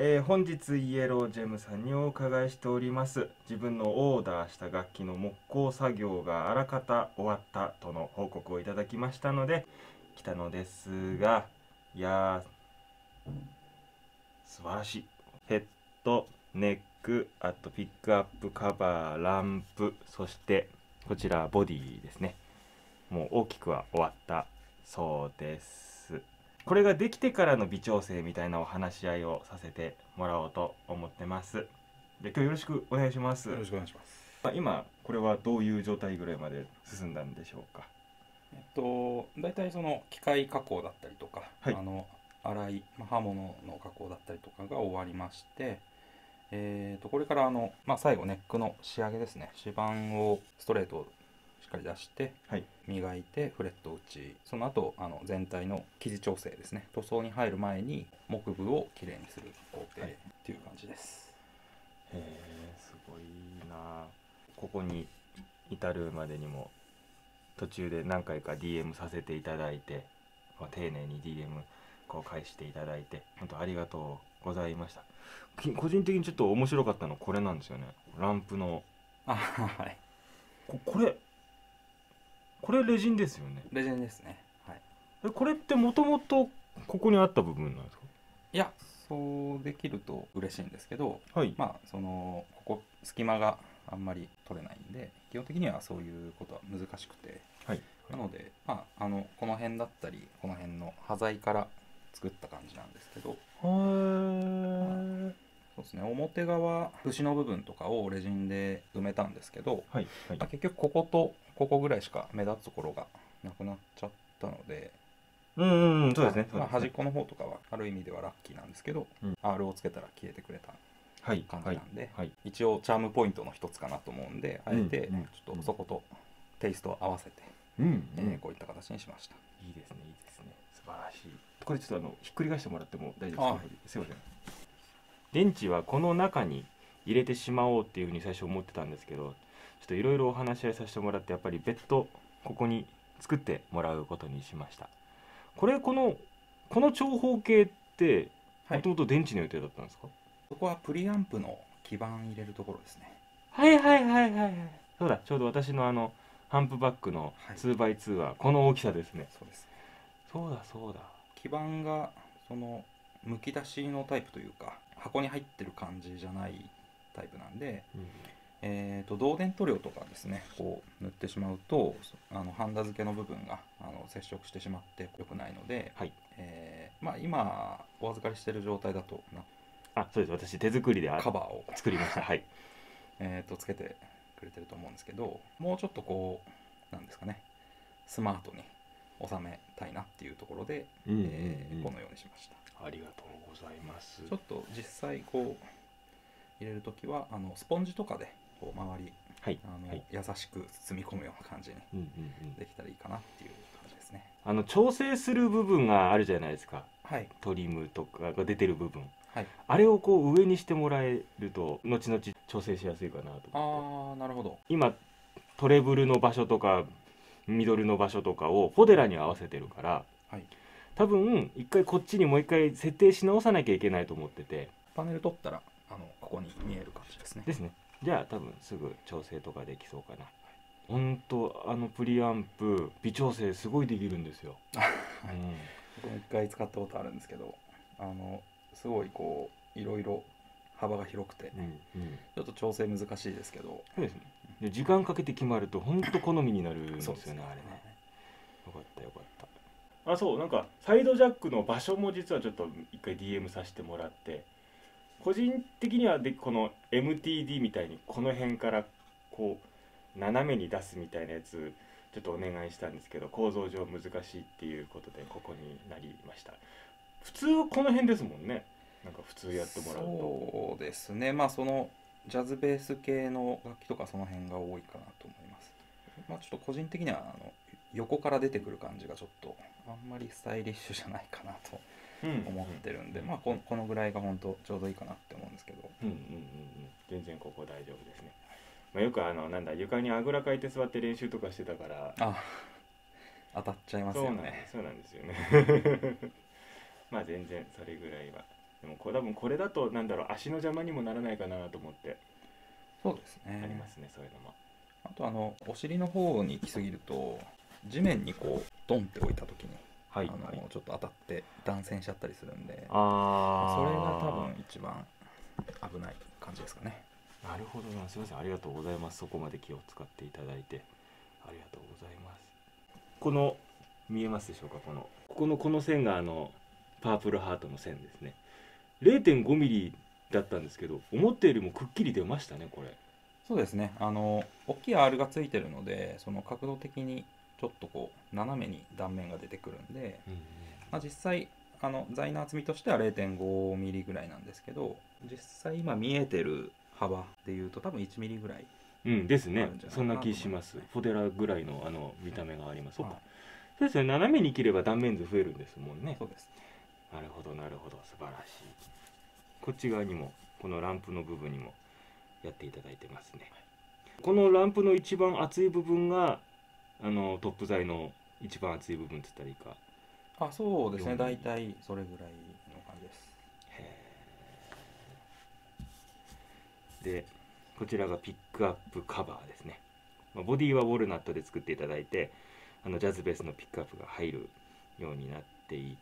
えー本日イエロージェムさんにお伺いしております。自分のオーダーした楽器の木工作業があらかた終わったとの報告をいただきましたので来たのですがいやー素晴らしい。ヘッドネックあとピックアップカバーランプそしてこちらボディですね。もう大きくは終わったそうです。これができてからの微調整みたいなお話し合いをさせてもらおうと思ってますで今日よろしくお願いしますよろしくお願いします。あ今これはどういう状態ぐらいまで進んだんでしょうか？えっと大体その機械加工だったりとか、はいあの洗い、まあ、刃物の加工だったりとかが終わりまして、えっとこれからあのまあ最後ネックの仕上げですね。指板をストレートっかり出してはい磨いてフレットを打ち、その後あの全体の生地調整ですね。塗装に入る前に木部をきれいにする工程はいっていう感じです。へえすごいなここに至るまでにも途中で何回か DM させていただいて、まあ、丁寧に DM こう返していただいて本当ありがとうございましたき個人的にちょっと面白かったのこれなんですよねランプのあはい。ここれこれレジンですよね。レジェンですね。はい。えこれってもともとここにあった部分なんですいやそうできると嬉しいんですけどかはい。まあそのここ隙間があんまり取れないんで基本的にはそういうことは難しくて。はい。なのでまああのこの辺だったりこの辺の端材から作った感じなんですけど。はそうですね。表側節の部分とかをレジンで埋めたんですけど、はいはい。まあ、結局こことここぐらいしか目立つところがなくなっちゃったのでうんうんうんそうですねまあ端っこの方とかはある意味ではラッキーなんですけど、うん。R をつけたら消えてくれたはいはい感じなんで、はい一応チャームポイントの一つかなと思うんであえてちょっとそことテイストを合わせて、うんえうん。ーこういった形にしました。いいですねいいですね。素晴らしい。これちょっとあのひっくり返してもらっても大丈夫あですか？すいません。電池はこの中に入れてしまおうっていうふうに最初思ってたんですけどちょっといろいろお話し合いさせてもらってやっぱり別途ここに作ってもらうことにしました。これこのこの長方形ってはい。もともと電池の予定だったんですか、そこはプリアンプの基板入れるところですね。はいはいはいはいはい。そうだちょうど私のあのハンプバックのはい。2x2 はこの大きさですね、そうです。そうだそうだ。基板がそのむき出しのタイプというか箱に入ってる感じじゃないタイプなんで、えー、と導電塗料とかですねこう塗ってしまうとあのハンダ付けの部分があの接触してしまって良くないので、はい。えーまあ、今お預かりしている状態だとなあそうです。私手作りであカバーを、作りました。はい。えー、とつけてくれてると思うんですけどもうちょっとこうなんですかねスマートに収めたいなっていうところで、うんえーうん。うんこのようにしました。ありがとうございます。ちょっと実際こう入れるときはあのスポンジとかでこう周りはいあの、はい。優しく包み込むような感じにうんうんうん。できたらいいかなっていう感じですね。あの調整する部分があるじゃないですか。はい。トリムとかが出てる部分。はい。あれをこう上にしてもらえると後々調整しやすいかなと思って。ああなるほど。今トレブルの場所とかミドルの場所とかをポデラに合わせてるからはい。多分一回こっちにもう一回設定し直さなきゃいけないと思ってて。パネル取ったらあのここに見える感じですね。ですねじゃあ多分すぐ調整とかできそうかな。ほんとあのプリアンプ微調整すごいできるんですよ、はい。うん。一回使ったことあるんですけどあのすごいこういろいろ幅が広くてうんうん。ちょっと調整難しいですけど。そうですね。で時間かけて決まると本当好みになるんですよねあれね。よかったよかった。あそうなんかサイドジャックの場所も実はちょっと一回 DM させてもらって個人的にはでこの MTD みたいにこの辺からこう斜めに出すみたいなやつちょっとお願いしたんですけど構造上難しいっていうことでここになりました。普通はこの辺ですもんね。なんか普通やってもらうと。そうですね。まあそのジャズベース系の楽器とかその辺が多いかなと思います。まあちょっと個人的にはあの横から出てくる感じがちょっとあんまりスタイリッシュじゃないかなと思ってるんで、まあここのぐらいが本当ちょうどいいかなって思うんですけど。うんうんうん。うん全然ここ大丈夫ですね、まあ、よくあのなんだ床にあぐらかいて座って練習とかしてたからあ当たっちゃいますよね。すそうなんですよね。まあ全然それぐらいは。でもこれ多分これだとなんだろう足の邪魔にもならないかなと思って。そうですね。ありますね、そういうのも。あとあのお尻の方に行き過ぎると地面にこうドンって置いた時に、はあのちょっと当たって断線しちゃったりするんで。あそれが多分一番危ない感じですかね。なるほどな。すみません。ありがとうございます。そこまで気を使っていただいて。ありがとうございます。この見えますでしょうか？このここのこの線があのパープルハートの線ですね。0.5ミリだったんですけど思ったよりもくっきり出ましたねこれ。そうですね。あの大きい R がついてるのでその角度的にちょっとこう斜めに断面が出てくるんで、まあ、実際あの材の厚みとしては0.5ミリぐらいなんですけど実際今見えてる幅でいうと多分1ミリぐらいうんですね。そんな気します。フォデラぐらいのあの見た目があります、そうかはい。そうですね。斜めに切れば断面図増えるんですもんね。そうです。なるほどなるほど。素晴らしい。こっち側にもこのランプの部分にもやっていただいてますね。このランプの一番厚い部分があのトップ材の一番厚い部分って言ったらいいか。あそうですね。4大体それぐらいの感じです。でこちらがピックアップカバーですね。まあボディはウォルナットで作っていただいてあのジャズベースのピックアップが入るようになっていっ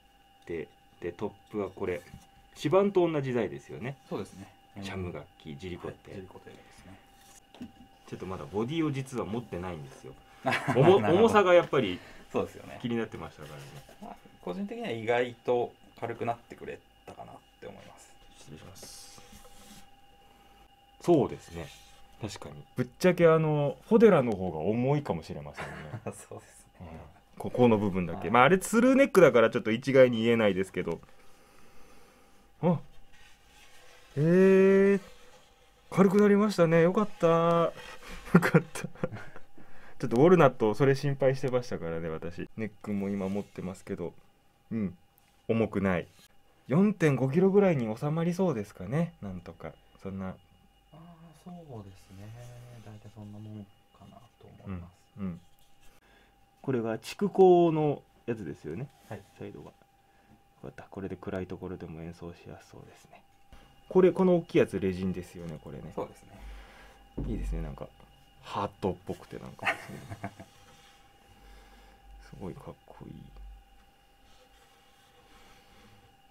てでトップはこれ指板と同じ材ですよね。そうですね。シャム楽器ジリコって、はいジリコテですね。ちょっとまだボディを実は持ってないんですよ重重 重さがやっぱりそうですよね。気になってましたからね。まあ個人的には意外と軽くなってくれたかなって思います。失礼します。そうですね。確かに。ぶっちゃけあのフォデラの方が重いかもしれませんね。そうですね、ここの部分だけ、はい。まああれスルーネックだからちょっと一概に言えないですけど。あえー、軽くなりましたね。よかった。よかったちょっとウォルナットそれ心配してましたからね私。ネックも今持ってますけど。うん。重くない。4 5キロぐらいに収まりそうですかねなんとか。そんな。ああそうですね。大体そんなもんかなと思います、うん。これが蓄光のやつですよね。はい。サイドが。こうやったこれで暗いところでも演奏しやすそうですね。これこの大きいやつレジンですよねこれね。そうですね。いいですねなんかハートっぽくてなんか。ですねすごいかっこいい。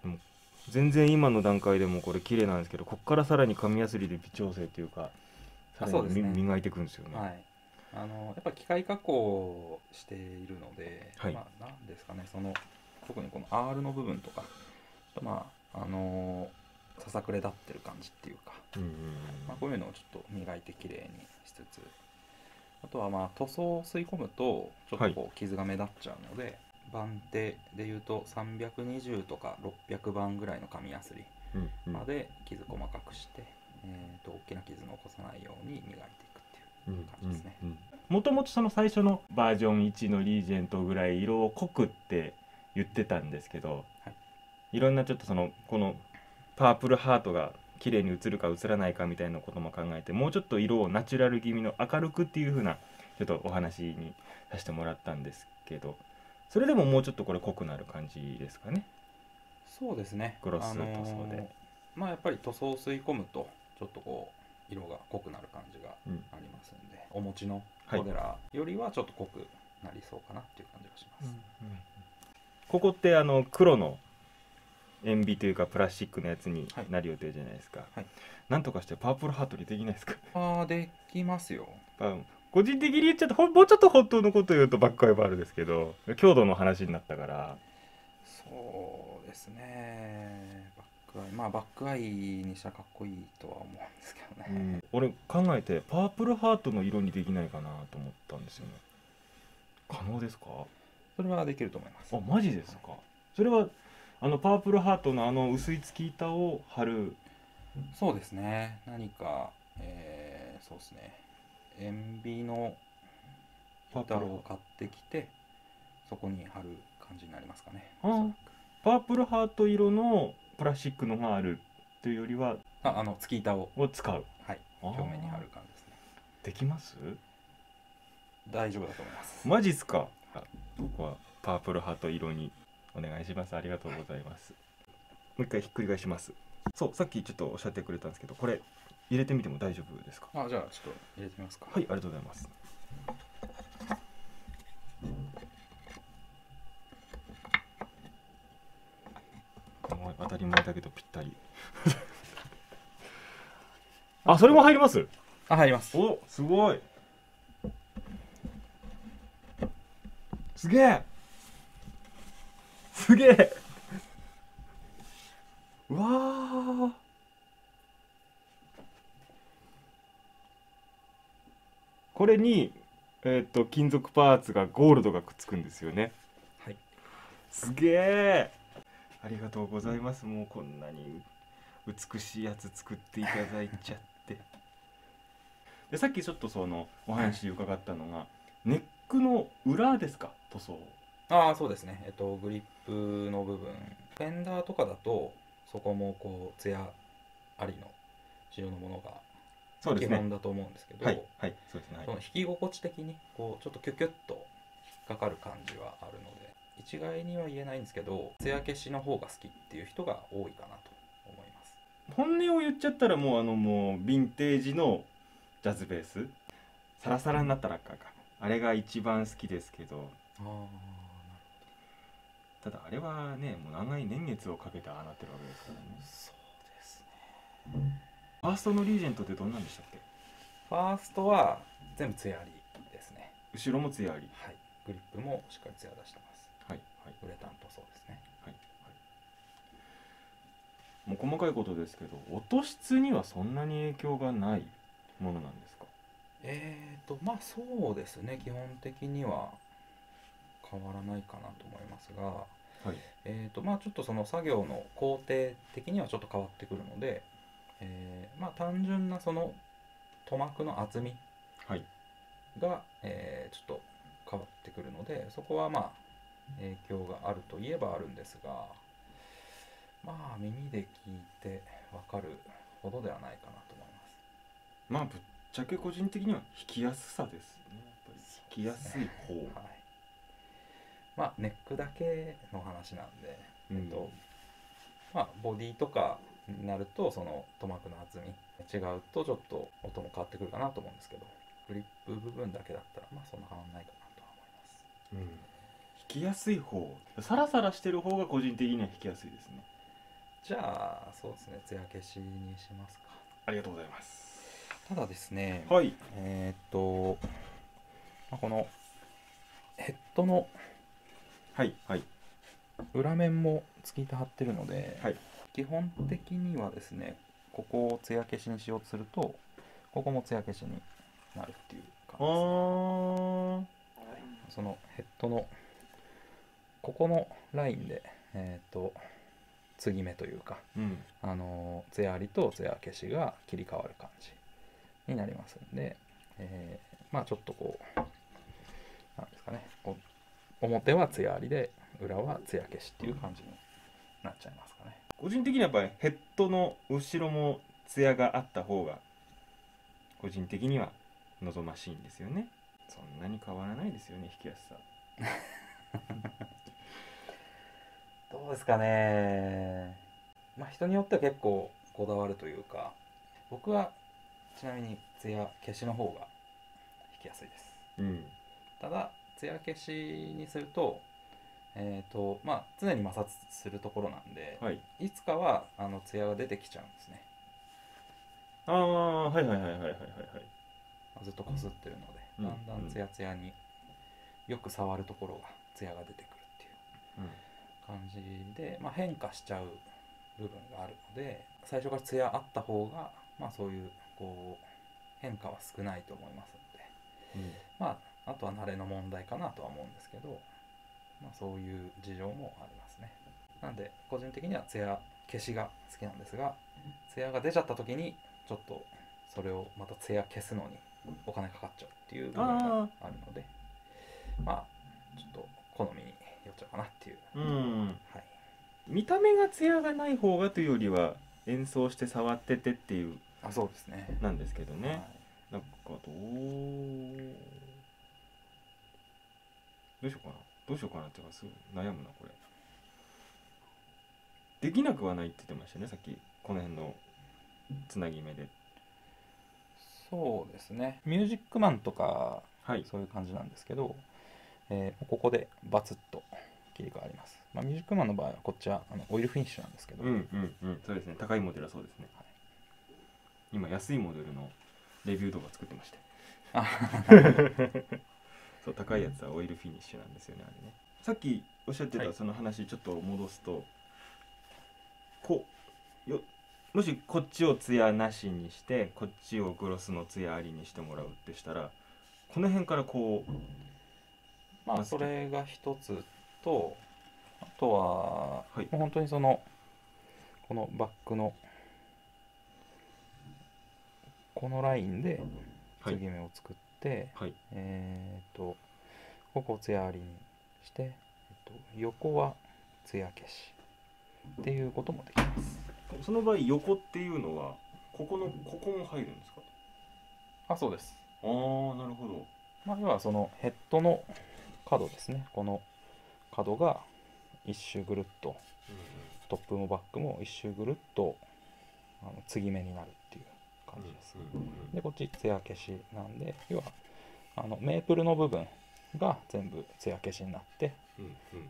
でも全然今の段階でもこれ綺麗なんですけどこっからさらに紙やすりで微調整というかさらにね磨いていくんですよね、はい。あのやっぱ機械加工をしているので、はい。まあなんですかね。その特にこの R の部分とかまああのささくれ立ってる感じっていうか、うんうんうん。まあ、こういうのをちょっと磨いてきれいにしつつあとはまあ塗装を吸い込むとちょっとこう傷が目立っちゃうので、番手でいうと320とか600番ぐらいの紙やすりうんうん。まで傷細かくして、えー、と大きな傷残さないように磨いていくっていう感じですね。もともとその最初のバージョン1のリージェントぐらい色を濃くって言ってたんですけど、、はいろんなちょっとそのこのパープルハートが綺麗に映るか映らないかみたいなことも考えてもうちょっと色をナチュラル気味の明るくっていう風なちょっとお話にさせてもらったんですけどそれでももうちょっとこれ濃くなる感じですかねそうですね。グロスあのー塗装でまあやっぱり塗装を吸い込むとちょっとこう色が濃くなる感じがうんありますんで、お持ちのはいモデラーよりはちょっと濃くなりそうかなっていう感じがします。ここってあの黒の塩ビというかプラスチックのやつにはい。なる予定じゃないですか、はい。なんとかしてパープルハートにできないですか？ああできますよ。あ個人的に言っちゃうとほんもうちょっと本当のこと言うとバックアイバールですけど強度の話になったから。そうですね。バックアイまあバックアイにしたらかっこいいとは思うんですけどね。俺考えてパープルハートの色にできないかなと思ったんですよね。可能ですか？それはできると思います。あマジですか？それはあのパープルハートのあの薄い月板を貼る。そうですね。何か、えーそうですね。塩ビの板を買ってきて、そこに貼る感じになりますかね。パープルハート色のプラスチックのがあるというよりはああの月板を、を使う。はい、表面に貼る感じですね。できます？大丈夫だと思います。マジっすか？あここはパープルハート色にお願いします。ありがとうございます。う一回ひっくり返します。そうさっきちょっとおっしゃってくれたんですけどこれ入れてみても大丈夫ですか？あじゃあちょっと入れてみますか。はいありがとうございます。もう当たり前だけどぴったり。あそれも入ります？あ入ります。おすごい。すげえすげえ。うわー。これにえっ、と金属パーツがゴールドがくっつくんですよね。はい。すげえ。ありがとうございます。もうこんなに美しいやつ作っていただいちゃって。でさっきちょっとそのお話伺ったのがネックの裏ですか？塗装ああそうですね。えっとグリップの部分。フェンダーとかだとそこもこうツヤありの仕様のものが基そうですね。本だと思うんですけど、はいはいそうですね。はい。その引き心地的にこうちょっとキュキュッと引っかかる感じはあるので一概には言えないんですけど艶消しの方が好きっていう人が多いかなと思います。本音を言っちゃったらもうあのもうヴィンテージのジャズベース？サラサラになったらかか。あれが一番好きですけど。ああただあれはねもう長い年月をかけてああなってるわけですからね。そうですね。ファーストのリージェントってどんなんでしたっけ？ファーストは全部艶ありですね。後ろも艶ありはい。グリップもしっかり艶出してます。はいはい。ウレタン塗装ですね。はいはい。もう細かいことですけど音質にはそんなに影響がないものなんですか？えーとまあそうですね。基本的には変わらないかなと思いますがはい。えーとまあちょっとその作業の工程的にはちょっと変わってくるので、えーまあ単純なその塗膜の厚みはい。が、えーちょっと変わってくるのでそこはまあ影響があるといえばあるんですがまあ耳で聞いてわかるほどではないかなと思います。まあぶっちゃけ個人的には弾きやすさですね。やっぱり弾きやすい方、はいまあネックだけの話なんでうん。えっとまあ、ボディとかになるとその塗膜の厚み違うとちょっと音も変わってくるかなと思うんですけどグリップ部分だけだったらまあそんな変わんないかなとは思います。うん。弾きやすい方サラサラしてる方が個人的には弾きやすいですね。じゃあそうですね艶消しにしますか。ありがとうございます。ただですねはい。えーっと、まあ、このヘッドのはいはい。裏面も付き板貼ってるので、はい。基本的にはですねここを艶消しにしようとするとここも艶消しになるっていうあ感じですー。そのヘッドのここのラインでえっ、と継ぎ目というかうん。あの艶ありと艶消しが切り替わる感じになりますんで、えーまあちょっとこうなんですかねこう表は艶ありで裏は艶消しっていう感じになっちゃいますかね。個人的にはやっぱりヘッドの後ろも艶があった方が個人的には望ましいんですよね。そんなに変わらないですよね弾きやすさ。どうですかね。まあ人によっては結構こだわるというか僕はちなみに艶消しの方が弾きやすいです。うん。ただ艶消しにするとえっ、とまあ常に摩擦するところなんで、はい。い、つかはあの艶が出てきちゃうんですね。ああはいはいはいはいはいはいはい。ずっとこすってるので、うん。だんだんツヤツヤによく触るところがツヤが出てくるっていううん。感じで、まあ、変化しちゃう部分があるので最初からツヤあった方が、まあ、そういうこう変化は少ないと思いますので。まああとは慣れの問題かなとは思うんですけど、まあ、そういう事情もありますね。なんで個人的にはツヤ消しが好きなんですがツヤが出ちゃった時にちょっとそれをまたツヤ消すのにお金かかっちゃうっていう部分があるのでまあちょっと好みによっちゃうかなっていう、うん、うん、はい、見た目が艶がない方がというよりは演奏して触っててっていう。あそうですね。なんですけどね、はいなんかどう？どうしようかな。どうしようかなっていうかすごい悩むなこれ。できなくはないって言ってましたねさっき。この辺のつなぎ目で。そうですね。ミュージックマンとかはい。そういう感じなんですけど、えーここでバツッと切り替わります、まあ、ミュージックマンの場合はこっちはあのオイルフィニッシュなんですけど、うんうんうん。そうですね。高いモデルはそうですね、はい。今安いモデルのレビュー動画作ってまして。あそう高いやつはオイルフィニッシュなんですよねあれね。さっきおっしゃってはい。たその話ちょっと戻すと、こうよもしこっちをツヤなしにしてこっちをグロスのツヤありにしてもらうってしたらこの辺からこうまあそれが一つとあとは、はい。もう本当にそのこのバックのこのラインではい。継ぎ目を作って、はい。えっ、とここを艶ありにして、えっと横は艶消しっていうこともできます。その場合横っていうのはここのここも入るんですか？あそうです。ああなるほど。まあ要はそのヘッドの角ですね。この角が一周ぐるっとトップもバックも一周ぐるっとあの継ぎ目になるでこっち艶消しなんで要はあのメープルの部分が全部艶消しになって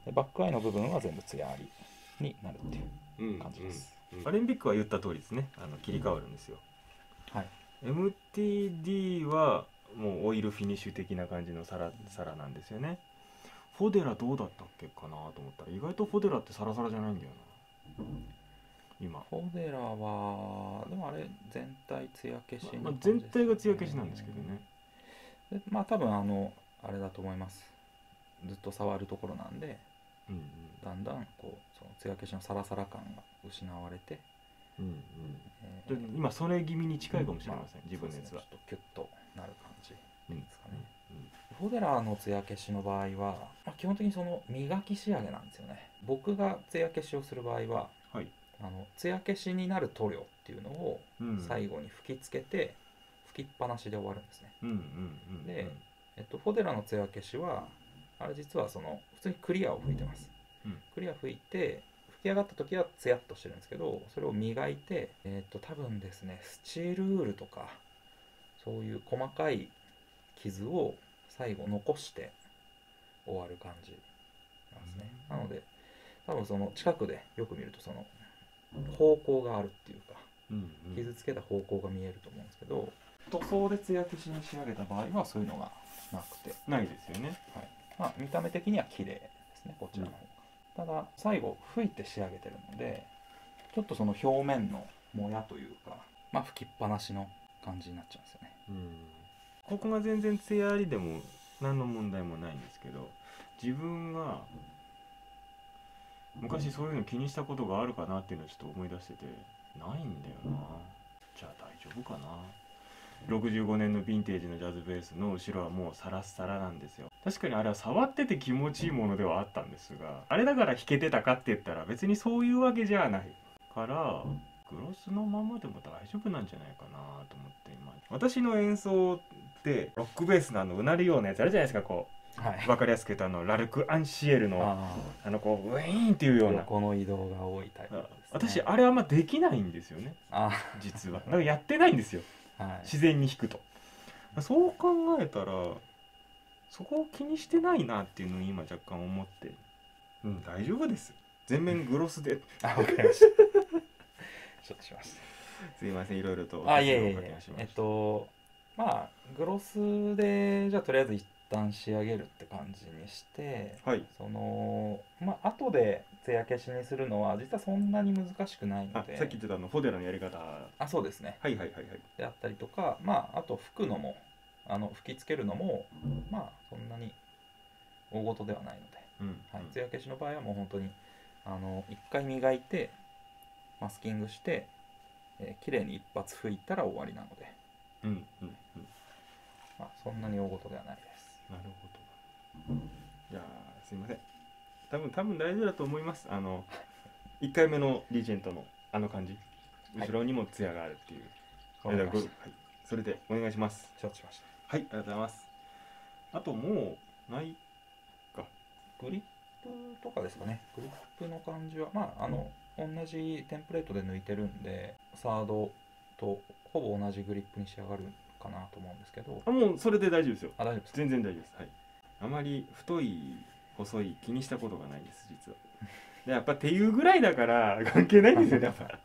でバックアイの部分は全部艶ありになるっていう感じです。アレンビックは言った通りですね。あの切り替わるんですよ。はい、MTD はもうオイルフィニッシュ的な感じのサラサラなんですよね。フォデラどうだったっけかなと思ったら意外とフォデラってサラサラじゃないんだよな今、フォデラはでもあれ全体艶消しなまあ全体が艶消しなんですけどね。でまあ多分あのあれだと思います。ずっと触るところなんでうんだんだんこうその艶消しのサラサラ感が失われて、うんうん。えうんで今それ気味に近いかもしれません、あ自分のやつは。ねちょっとキュッとなる感じうんですかね。フォデラーの艶消しの場合は、まあ、基本的にその磨き仕上げなんですよね。僕が艶消しをする場合ははいあの艶消しになる塗料っていうのをうん。最後に吹きつけて吹きっぱなしで終わるんですね。うんうんうんでえっと、フォデラの艶消しはあれ実はその普通にクリアを吹いてます、うん。クリア吹いて吹き上がった時はツヤっとしてるんですけどそれを磨いてえっと多分ですねスチールウールとかそういう細かい傷を最後残して終わる感じなんですね、うん。なので多分その近くでよく見るとその方向があるっていうかうんうん。傷つけた方向が見えると思うんですけど塗装で艶消しに仕上げた場合はそういうのがなくてないですよね。はい。まあ、見た目的には綺麗ですねこちらの方が、ただ最後吹いて仕上げてるのでちょっとその表面のもやというかまあ吹きっぱなしの感じになっちゃうんですよね。ここが全然艶ありでも何の問題もないんですけど自分が昔そういうの気にしたことがあるかなっていうのをちょっと思い出しててないんだよな。じゃあ大丈夫かな。65年のヴィンテージのジャズベースの後ろはもうサラッサラなんですよ。確かにあれは触ってて気持ちいいものではあったんですがあれだから弾けてたかって言ったら別にそういうわけじゃない。からグロスのままでも大丈夫なんじゃないかなと思って今。私の演奏ってロックベースのあのうなるようなやつあるじゃないですかこう。分かりやすく言うとあのラルク・アンシエルのああのこうウィーンっていうような。横の移動が多いタイプです、ね、私あれあんまできないんですよね。あ実は。だからやってないんですよ。はい。自然に弾くと。そう考えたらそこを気にしてないなっていうのを今若干思って。うん大丈夫です。全面グロスで。あわかりました。ちょっとしましすいませんいろいろとた。あいえいええ。っとまあグロスでじゃあとりあえず一旦仕上げるって感じにしてはい。そのまあ後で艶消しにするのは実はそんなに難しくないあので。さっき言ってたあのフォデラのやり方。はあそうですね。いはいはいはい。であったりとかまああと吹くのもあの吹きつけるのもまあそんなに大事ではないので、うん。はい、艶消しの場合はもう本当にあの一回磨いてマスキングして、えー、綺麗に一発吹いたら終わりなので、うんうんうん。まあ、そんなに大事ではないですなるほど。じゃあすいません。多分多分大丈夫だと思います。あの1回目のリージェントのあの感じ。はい。後ろにもツヤがあるっていう、わかりました。はい、それでお願いします。承知しました。はいありがとうございます。あともうないか。グリップとかですかね。グリップの感じはまああの同じテンプレートで抜いてるんでサードとほぼ同じグリップに仕上がるかなと思うんですけど。あもうそれで大丈夫ですよ。あ大丈夫ですか？全然大丈夫です。はい。あまり太い細い気にしたことがないです実は。でやっぱっていうぐらいだから 関係ないんですよねやっぱ。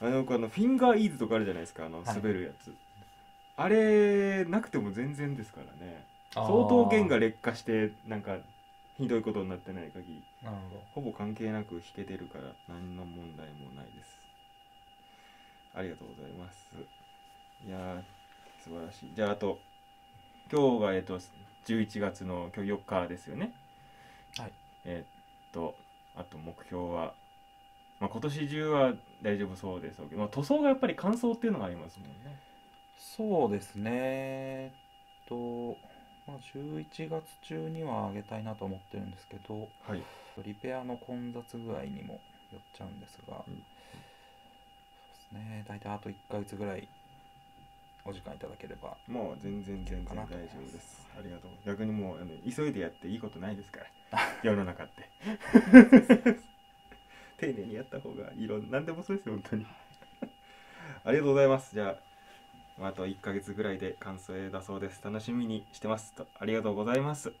あのこのフィンガーイーズとかあるじゃないですかあのはい。滑るやつ、あれなくても全然ですからね。相当弦が劣化してなんかひどいことになってない限り。ほぼ関係なく弾けてるから何の問題もないですありがとうございます。いやー素晴らしい。じゃああと今日がえっと11月の今日4日ですよね。はい。えっとあと目標は、まあ、今年中は大丈夫そうですけど、まあ、塗装がやっぱり乾燥っていうのがありますもんね。どそうですね。えっと、まあ、11月中には上げたいなと思ってるんですけどはい。リペアの混雑具合にもよっちゃうんですが、うんね大体あと1ヶ月ぐらいお時間いただければ。もう全然全然大丈夫です。ありがとう。逆にもうあの急いでやっていいことないですから。世の中って。丁寧にやった方がいいろん何でもそうですよ本当に。ありがとうございます。じゃああと1ヶ月ぐらいで完成だそうです。楽しみにしてます。とありがとうございます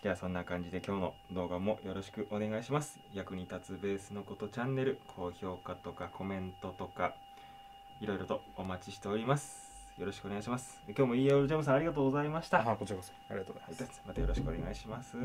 じゃあそんな感じで今日の動画もよろしくお願いします。役に立つベースのことチャンネル高評価とかコメントとかいろいろとお待ちしております。よろしくお願いします。今日も EL ジャムさんありがとうございました。あこちらこそ。ありがとうございます。またよろしくお願いします